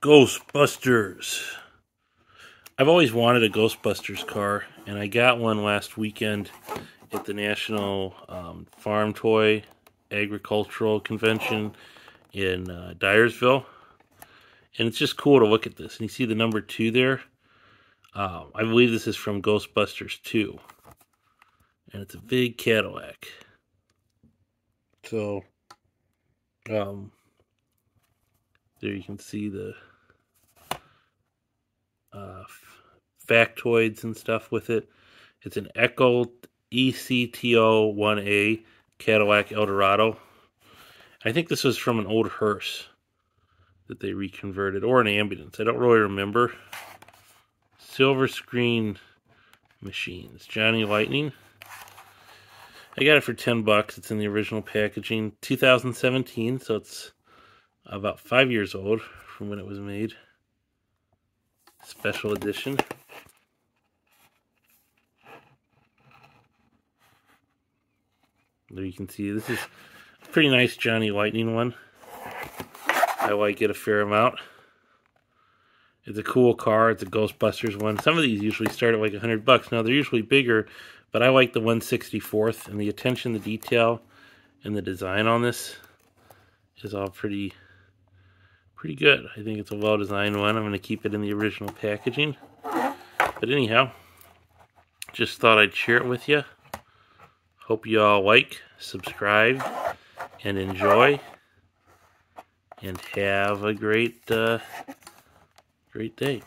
Ghostbusters. I've always wanted a Ghostbusters car, and I got one last weekend at the National um, Farm Toy Agricultural Convention in uh, Dyersville. And it's just cool to look at this. And you see the number two there? I believe this is from Ghostbusters 2. And it's a big Cadillac. So, um, there you can see the uh, factoids and stuff with it. It's an Echo ECTO 1A Cadillac Eldorado. I think this was from an old hearse that they reconverted, or an ambulance. I don't really remember. Silver screen machines. Johnny Lightning. I got it for 10 bucks. It's in the original packaging. 2017, so it's about five years old from when it was made. Special edition. There you can see this is a pretty nice Johnny Lightning one. I like it a fair amount. It's a cool car. It's a Ghostbusters one. Some of these usually start at like 100 bucks. Now they're usually bigger, but I like the 164th, and the attention, the detail, and the design on this is all pretty, pretty good. I think it's a well-designed one. I'm going to keep it in the original packaging. But anyhow, just thought I'd share it with you. Hope you all like, subscribe, and enjoy. And have a great, uh, great day.